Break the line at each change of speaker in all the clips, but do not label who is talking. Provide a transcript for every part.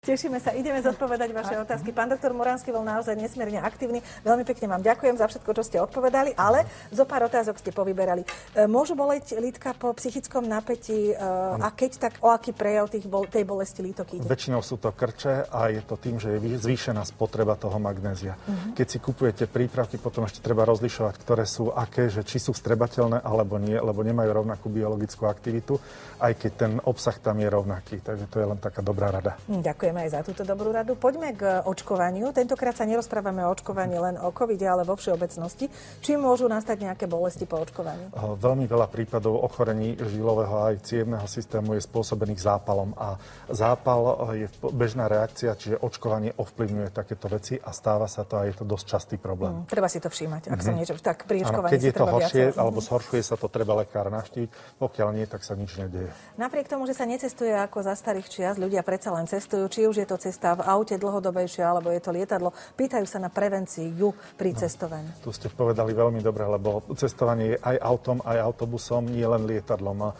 Tešíme sa, ideme zodpovedať vaše otázky. Pán doktor Moránsky bol naozaj nesmierne aktívny. Veľmi pekne vám ďakujem za všetko, čo ste odpovedali, ale zo pár otázok ste povyberali. E, môžu boleť lítka po psychickom napätí e, a keď tak, o aký prejav tých bol, tej bolesti lítok ide?
Väčšinou sú to krče a je to tým, že je zvýšená spotreba toho magnézia. Uh-huh. Keď si kupujete prípravky, potom ešte treba rozlišovať, ktoré sú aké, že či sú strebateľné alebo nie, lebo nemajú rovnakú biologickú aktivitu, aj keď ten obsah tam je rovnaký. Takže to je len taká dobrá rada.
Ďakujem ďakujeme aj za túto dobrú radu. Poďme k očkovaniu. Tentokrát sa nerozprávame o očkovaní len o covid ale vo všeobecnosti. Či môžu nastať nejaké bolesti po očkovaní?
Veľmi veľa prípadov ochorení žilového aj cievného systému je spôsobených zápalom. A zápal je bežná reakcia, čiže očkovanie ovplyvňuje takéto veci a stáva sa to a je to dosť častý problém.
Mm, treba si to všímať, ak mm-hmm. sa niečo tak pri očkovaní
Keď je to horšie viacej. alebo zhoršuje sa to, treba lekár naštíť. Pokiaľ nie, tak sa nič nedieje.
Napriek tomu, že sa necestuje ako za starých čias, ľudia predsa len cestujú, či či už je to cesta v aute dlhodobejšie, alebo je to lietadlo. Pýtajú sa na prevenciu pri no, cestovaní.
Tu ste povedali veľmi dobre, lebo cestovanie je aj autom, aj autobusom, nie len lietadlom.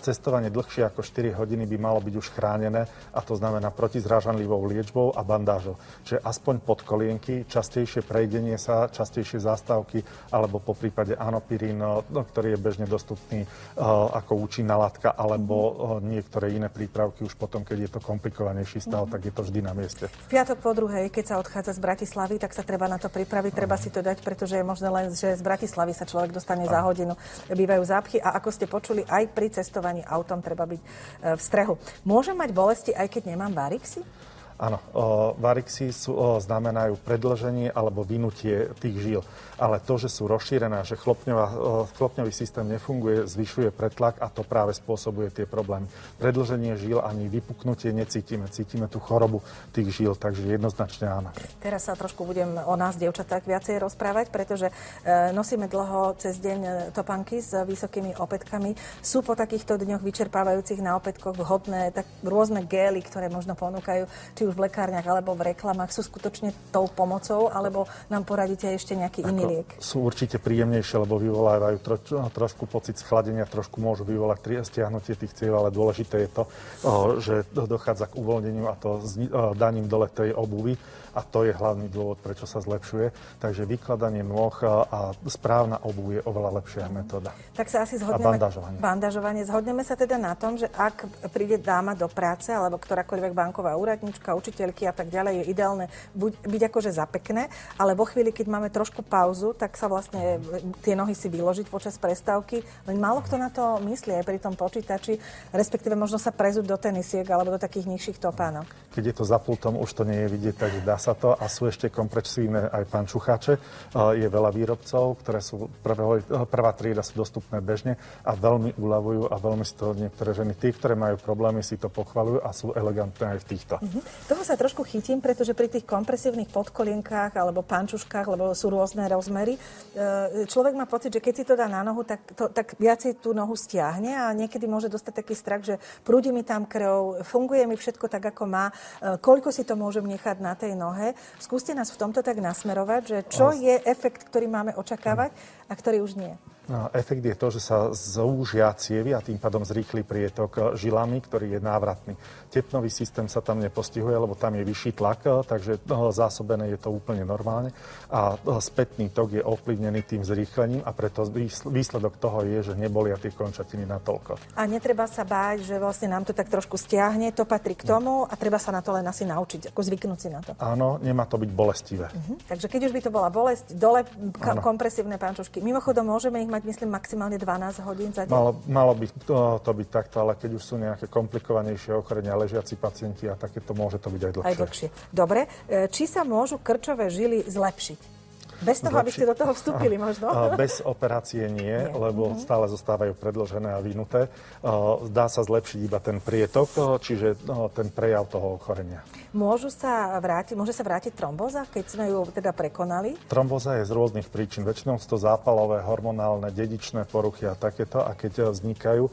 Cestovanie dlhšie ako 4 hodiny by malo byť už chránené a to znamená protizrážanlivou liečbou a bandážou. Čiže aspoň pod kolienky, častejšie prejdenie sa, častejšie zástavky alebo po prípade anopirín, no, ktorý je bežne dostupný ako účinná látka alebo niektoré iné prípravky už potom, keď je to komplikovanejší stav stal, tak je to vždy na mieste.
V piatok po druhej, keď sa odchádza z Bratislavy, tak sa treba na to pripraviť, treba si to dať, pretože je možné len, že z Bratislavy sa človek dostane za hodinu. Bývajú zápchy a ako ste počuli, aj pri cestovaní autom treba byť e, v strehu. Môžem mať bolesti, aj keď nemám varixy?
Áno, varixy sú, o, znamenajú predlženie alebo vynutie tých žil. Ale to, že sú rozšírené, že chlopňová, o, chlopňový systém nefunguje, zvyšuje pretlak a to práve spôsobuje tie problémy. Predlženie žil ani vypuknutie necítime. Cítime tú chorobu tých žil, takže jednoznačne áno.
Teraz sa trošku budem o nás, dievčatách, viacej rozprávať, pretože e, nosíme dlho cez deň e, topanky s vysokými opätkami. Sú po takýchto dňoch vyčerpávajúcich na opätkoch vhodné tak rôzne gély, ktoré možno ponúkajú, či už v lekárniach alebo v reklamách, sú skutočne tou pomocou, alebo nám poradíte ešte nejaký Ako iný liek?
Sú určite príjemnejšie, lebo vyvolávajú tro, trošku pocit schladenia, trošku môžu vyvolať stiahnutie tých ciev, ale dôležité je to, že dochádza k uvoľneniu a to daním dole tej obuvy a to je hlavný dôvod, prečo sa zlepšuje. Takže vykladanie nôh a správna obu je oveľa lepšia metóda.
Tak sa asi zhodneme. A bandažovanie. bandažovanie. Zhodneme sa teda na tom, že ak príde dáma do práce alebo ktorákoľvek banková úradnička, učiteľky a tak ďalej, je ideálne buď, byť akože zapekné, ale vo chvíli, keď máme trošku pauzu, tak sa vlastne tie nohy si vyložiť počas prestávky. Len málo kto na to myslí aj pri tom počítači, respektíve možno sa prezúť do tenisiek alebo do takých nižších topánok.
Keď je to za pultom, už to nie je vidieť, takže dá sa to a sú ešte kompresívne aj pančucháče. Je veľa výrobcov, ktoré sú prvé, prvá trieda sú dostupné bežne a veľmi uľavujú a veľmi si to niektoré ženy, tí, ktoré majú problémy, si to pochvalujú a sú elegantné aj v týchto. Mm-hmm.
Toho sa trošku chytím, pretože pri tých kompresívnych podkolienkách alebo pančuškách, lebo sú rôzne rozmery, e, človek má pocit, že keď si to dá na nohu, tak, to, tak viacej tú nohu stiahne a niekedy môže dostať taký strach, že prúdi mi tam krv, funguje mi všetko tak, ako má, e, koľko si to môžem nechať na tej nohe nohe. Skúste nás v tomto tak nasmerovať, že čo je efekt, ktorý máme očakávať a ktorý už nie.
No, efekt je to, že sa zúžia cievy a tým pádom zrýchli prietok žilami, ktorý je návratný. Tepnový systém sa tam nepostihuje, lebo tam je vyšší tlak, takže no, zásobené je to úplne normálne. A no, spätný tok je ovplyvnený tým zrýchlením a preto výsledok toho je, že nebolia tie končatiny natoľko.
A netreba sa báť, že vlastne nám to tak trošku stiahne, to patrí k tomu a treba sa na to len asi naučiť, ako zvyknúť si na to.
Áno, nemá to byť bolestivé.
Uh-huh. Takže keď už by to bola bolesť, dole k- kompresívne pančušky. Mimochodom, môžeme ich mať, myslím, maximálne 12 hodín za deň?
Malo, malo by to, to byť takto, ale keď už sú nejaké komplikovanejšie ochorenia, ležiaci pacienti a takéto môže to byť aj dlhšie.
Aj dlhšie. Dobre. E, či sa môžu krčové žily zlepšiť? Bez toho, aby ste do toho vstúpili možno?
Bez operácie nie, nie. lebo mm-hmm. stále zostávajú predložené a vynuté. Dá sa zlepšiť iba ten prietok, čiže ten prejav toho ochorenia.
Môžu sa vrátiť, môže sa vrátiť tromboza, keď sme ju teda prekonali?
Tromboza je z rôznych príčin. Väčšinou sú to zápalové, hormonálne, dedičné poruchy a takéto. A keď vznikajú,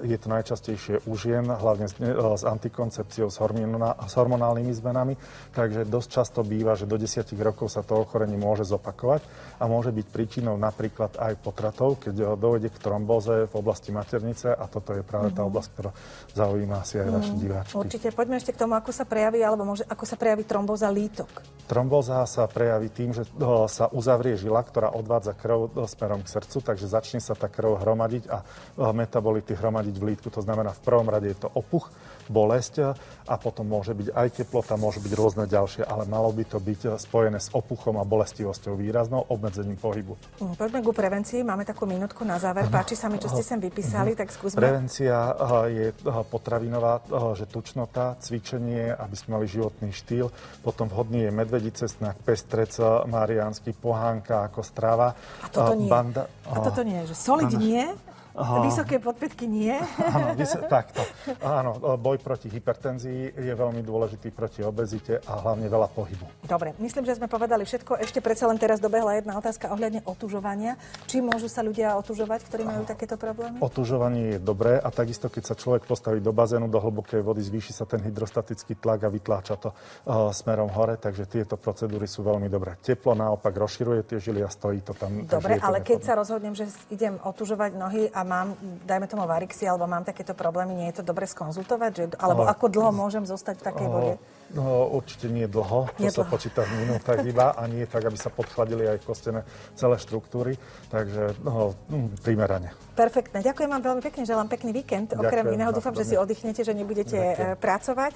je to najčastejšie u žien, hlavne s antikoncepciou, s, s hormonálnymi zmenami. Takže dosť často býva, že do 10 rokov sa to ochorenie môže zopakovať a môže byť príčinou napríklad aj potratov, keď dojde k trombóze v oblasti maternice a toto je práve tá mhm. oblasť, ktorá zaujíma asi aj mm. vaše diváčky.
Určite. Poďme ešte k tomu, ako sa prejaví, alebo môže, ako sa prejaví trombóza lítok.
Trombóza sa prejaví tým, že sa uzavrie žila, ktorá odvádza krv smerom k srdcu, takže začne sa tá krv hromadiť a metabolity hromadiť v lítku. To znamená, v prvom rade je to opuch, bolesť a potom môže byť aj teplota, môže byť rôzne ďalšie, ale malo by to byť spojené s opuchom a bolestivosťou výraznou, obmedzením pohybu.
Mm, poďme ku prevencii. Máme takú minútku na záver. Páči sa mi, čo ste sem vypísali, tak skúsme.
Prevencia je potravinová, že tučnota, cvičenie, aby sme mali životný štýl. Potom vhodný je medvedí cestnak, pestrec, mariánsky, pohánka ako strava.
A toto nie. Banda, a toto nie, že solid nie, Aha. Vysoké podpätky nie?
Áno, vys- takto. Áno, boj proti hypertenzii je veľmi dôležitý proti obezite a hlavne veľa pohybu.
Dobre, myslím, že sme povedali všetko. Ešte predsa len teraz dobehla jedna otázka ohľadne otužovania. Či môžu sa ľudia otužovať, ktorí majú takéto problémy?
Otužovanie je dobré a takisto, keď sa človek postaví do bazénu, do hlbokej vody, zvýši sa ten hydrostatický tlak a vytláča to uh, smerom hore, takže tieto procedúry sú veľmi dobré. Teplo naopak rozširuje tie žily a stojí to tam.
Dobre, ale keď sa rozhodnem, že idem otužovať nohy a mám, dajme tomu varixy, alebo mám takéto problémy, nie je to dobre skonzultovať? Že, alebo Ale... ako dlho môžem zostať v takej vode?
No, určite nie dlho, to nie sa dlho. počíta v minútach iba a nie tak, aby sa podchladili aj kostené celé štruktúry, takže no, primerane.
Perfektne, ďakujem vám veľmi pekne, želám pekný víkend. Okrem iného dúfam, že si oddychnete, že nebudete ďakujem. E, pracovať.